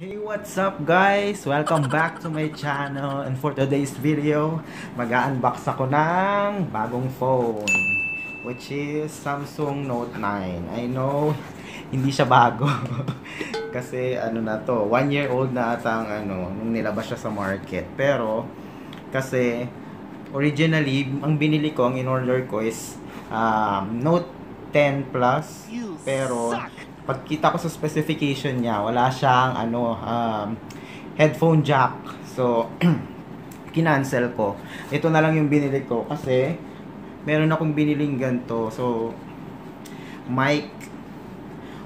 Hey, what's up guys? Welcome back to my channel and for today's video, mag-unbox ako ng bagong phone which is Samsung Note 9. I know, hindi siya bago kasi ano na to, one year old na atang ano, nung nilabas siya sa market. Pero, kasi originally, ang binili ko, ang in-order ko is um, Note 10 Plus pero pagkita ko sa specification niya, wala siyang ano um, headphone jack. So kinancel ko. Ito na lang yung binili ko kasi meron akong biniling ganto. So mic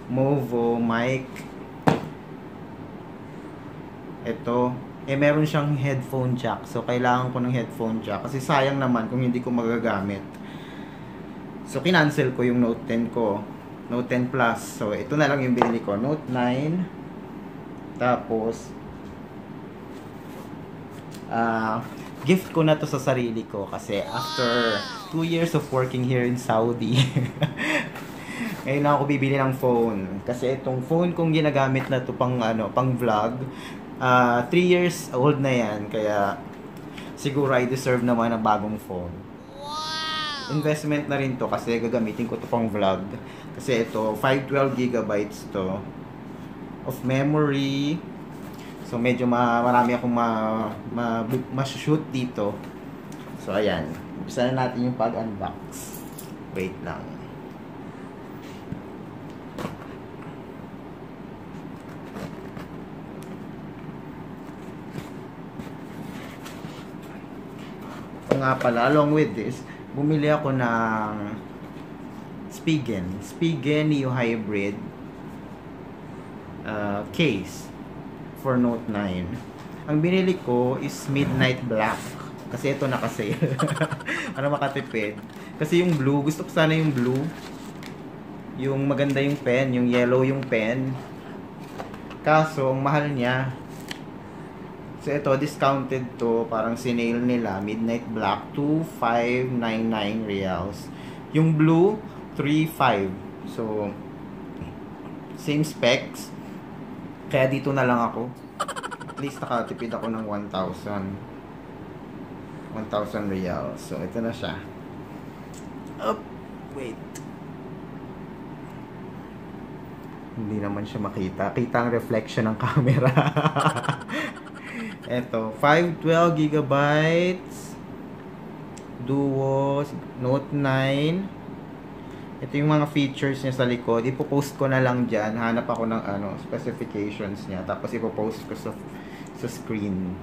Movo mic ito eh meron siyang headphone jack. So kailangan ko ng headphone jack kasi sayang naman kung hindi ko magagamit. So kinancel ko yung Note 10 ko. Note 10 Plus. So, ito na lang yung binili ko. Note 9. Tapos, uh, gift ko na to sa sarili ko kasi after 2 years of working here in Saudi, ngayon na ako bibili ng phone. Kasi itong phone kong ginagamit na to pang, ano, pang vlog, 3 uh, years old na yan. Kaya, siguro I deserve naman ng bagong phone investment na rin to kasi gagamitin ko to pang vlog. Kasi ito, 512 gigabytes to of memory. So medyo ma marami akong ma, ma, ma-shoot dito. So ayan, umpisa na natin yung pag-unbox. Wait lang. Nga pala, along with this, bumili ako ng Spigen. Spigen Neo Hybrid uh, case for Note 9. Ang binili ko is Midnight Black. Kasi ito naka-sale. Para makatipid. Kasi yung blue, gusto ko sana yung blue. Yung maganda yung pen, yung yellow yung pen. Kaso, ang mahal niya. So ito, discounted to, parang sinale nila, Midnight Black, 2,599 reals. Yung blue, 3,500. So, same specs. Kaya dito na lang ako. At least nakatipid ako ng 1,000. 1,000 reals. So, ito na siya. Up, wait. Hindi naman siya makita. Kita ang reflection ng camera. Ito, 512 gigabytes. Duo Note 9 Ito yung mga features niya sa likod. Ipo-post ko na lang dyan. Hanap ako ng ano, specifications niya. Tapos ipo-post ko sa, sa screen.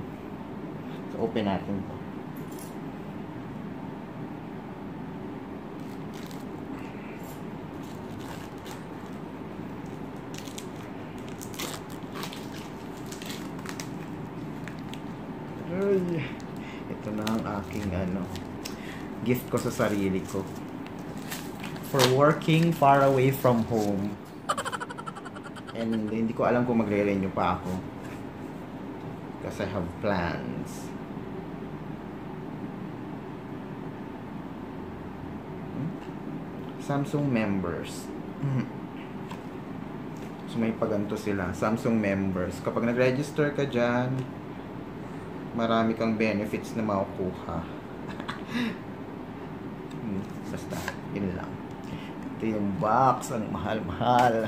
So, open natin to Ay, ito na ang aking ano, gift ko sa sarili ko. For working far away from home. And hindi ko alam kung magre-renew pa ako. Kasi I have plans. Hmm? Samsung members. So may paganto sila. Samsung members. Kapag nag-register ka dyan, marami kang benefits na makukuha. yun lang. Ito yung box, ang mahal-mahal.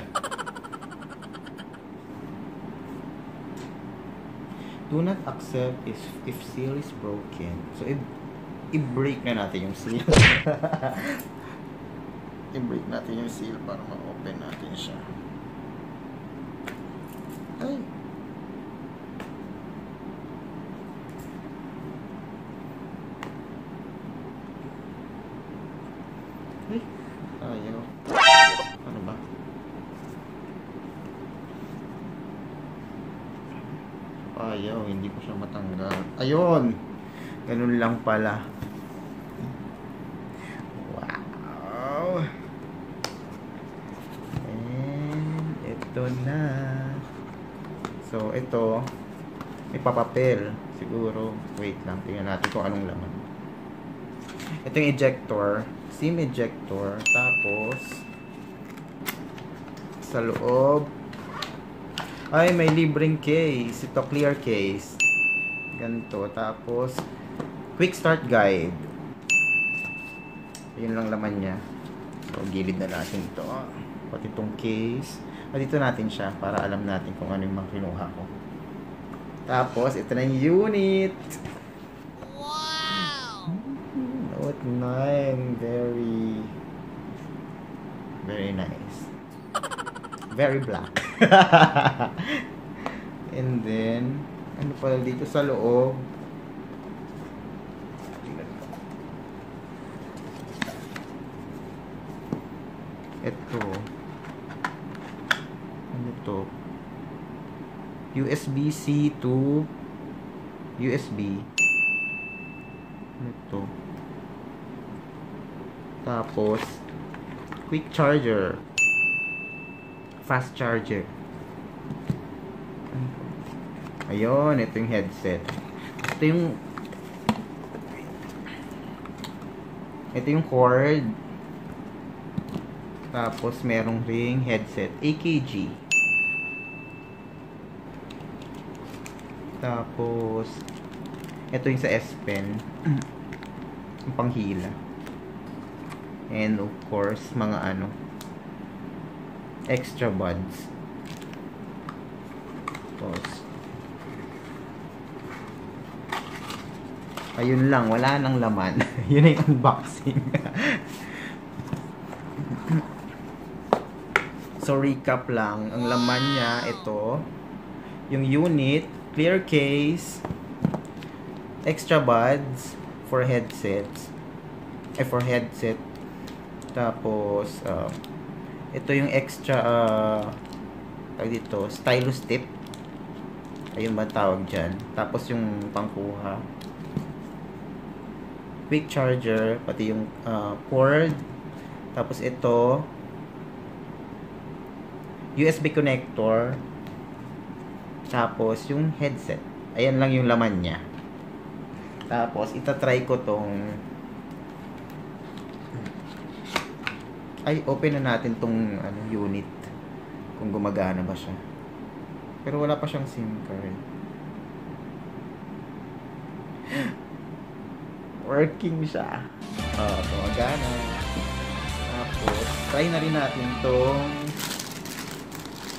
Do not accept if, if seal is broken. So, i-break na natin yung seal. i-break natin yung seal para ma-open natin siya. Ay, ayaw. Ano ba? Ayaw, hindi ko siya matanggal. Ayun! Ganun lang pala. Wow! And, ito na. So, ito, may papapel. Siguro, wait lang, tingnan natin kung anong laman. Ito yung ejector. SIM ejector. Tapos, sa loob, Ay, may libreng case. Ito, clear case. Ganito. Tapos, quick start guide. Yun lang laman niya. So, gilid na natin ito. Pati itong case. At dito natin siya para alam natin kung ano yung mga kinuha ko. Tapos, ito na yung unit. Wow! Note 9. Very, very nice. Very black. And then, ano pala dito sa loob? Ito. Ano to? USB-C to USB. Ano to? Tapos, quick charger. Fast charger. Ayun, ito yung headset. Ito yung ito yung cord. Tapos merong ring headset AKG. Tapos ito yung sa S Pen. yung panghila. And of course, mga ano extra buds. Tapos Ayun lang, wala nang laman. Yun ay unboxing. so, recap lang. Ang laman niya, ito. Yung unit, clear case, extra buds for headsets. Eh, for headset. Tapos, uh, ito yung extra, uh, dito, stylus tip. Ayun ba tawag dyan. Tapos yung pangkuha quick charger, pati yung uh, cord. Tapos ito, USB connector. Tapos yung headset. Ayan lang yung laman niya. Tapos itatry ko tong ay open na natin tong ano, unit kung gumagana ba siya. Pero wala pa siyang SIM card. working siya. Oh, gumagana. Tapos, try na rin natin tong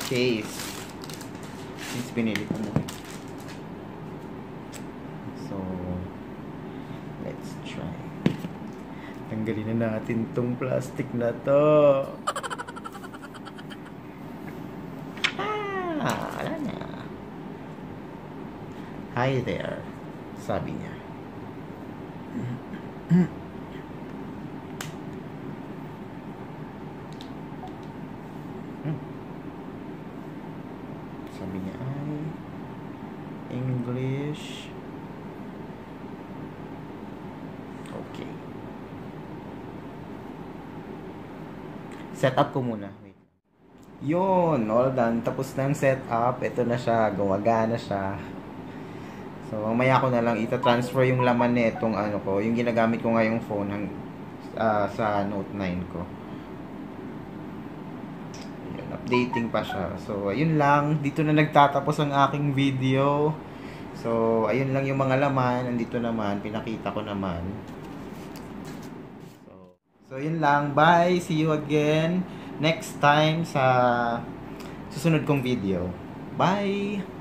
case. Since binili ko na. So, let's try. Tanggalin na natin tong plastic na to. Ah, wala na. Hi there, sabi niya. Sabi niya ay English. Set up ko muna. Wait. Yun, all done. Tapos na yung setup. Ito na siya. Gumagana siya. So, mamaya ko na lang ita-transfer yung laman nitong ano ko, yung ginagamit ko ngayong phone hang, uh, sa Note 9 ko. Ayan, updating pa siya. So, ayun lang. Dito na nagtatapos ang aking video. So, ayun lang yung mga laman. Nandito naman. Pinakita ko naman. So, yun lang. Bye! See you again next time sa susunod kong video. Bye!